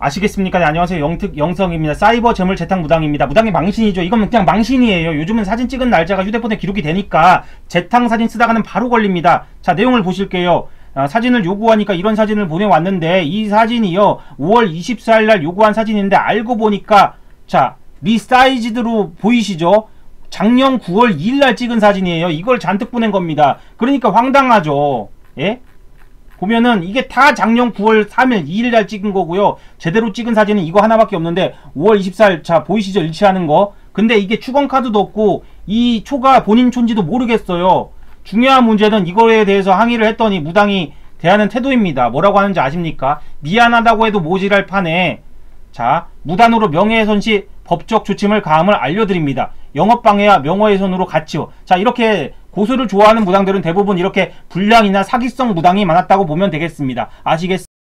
아시겠습니까? 네, 안녕하세요. 영특 영성입니다. 사이버 재물 재탕 무당입니다. 무당이 망신이죠. 이건 그냥 망신이에요. 요즘은 사진 찍은 날짜가 휴대폰에 기록이 되니까 재탕 사진 쓰다가는 바로 걸립니다. 자, 내용을 보실게요. 아, 사진을 요구하니까 이런 사진을 보내왔는데 이 사진이요 5월 24일 날 요구한 사진인데 알고 보니까 자 리사이즈드로 보이시죠? 작년 9월 2일 날 찍은 사진이에요. 이걸 잔뜩 보낸 겁니다. 그러니까 황당하죠. 예? 보면은 이게 다 작년 9월 3일 2일 날 찍은 거고요. 제대로 찍은 사진은 이거 하나밖에 없는데 5월 24일 자 보이시죠? 일치하는 거. 근데 이게 축원 카드도 없고 이 초가 본인 촌지도 모르겠어요. 중요한 문제는 이거에 대해서 항의를 했더니 무당이 대하는 태도입니다. 뭐라고 하는지 아십니까? 미안하다고 해도 모질할 판에 자 무단으로 명예훼손 시 법적 조침을 가함을 알려드립니다. 영업방해와 명예훼손으로 같이요. 자 이렇게 고소를 좋아하는 무당들은 대부분 이렇게 불량이나 사기성 무당이 많았다고 보면 되겠습니다. 아시겠습니까?